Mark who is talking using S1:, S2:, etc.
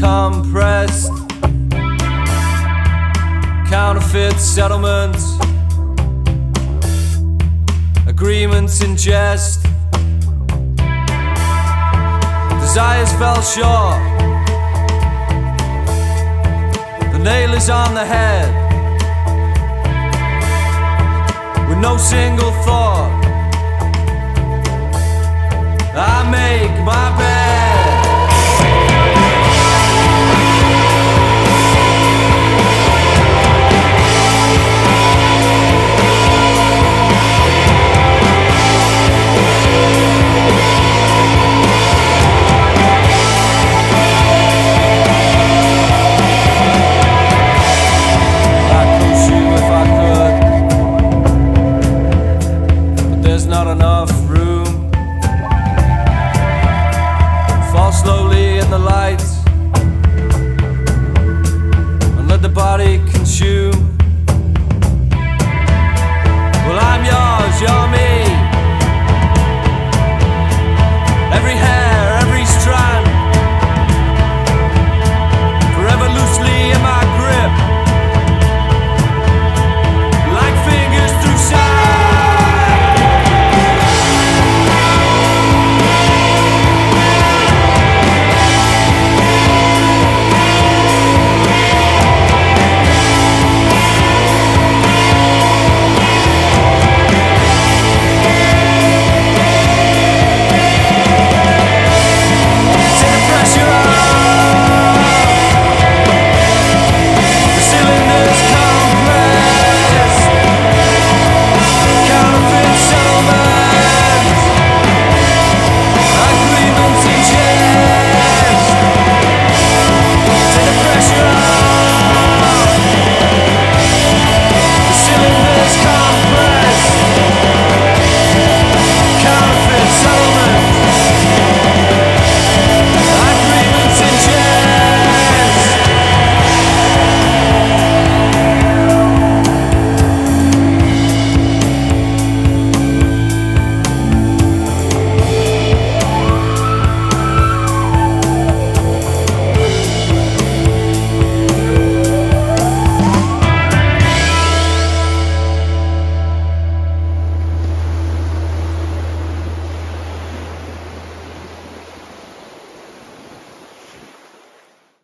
S1: compressed. Counterfeit settlements, agreements in jest. Desires fell short. The nail is on the head. With no single thought. body consumed.